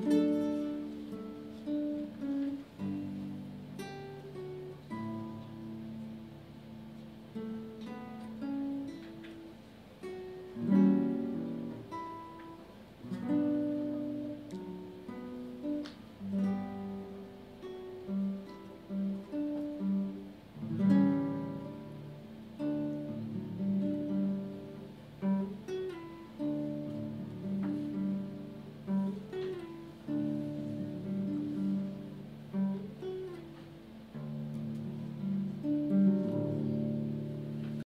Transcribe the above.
Mm-hmm.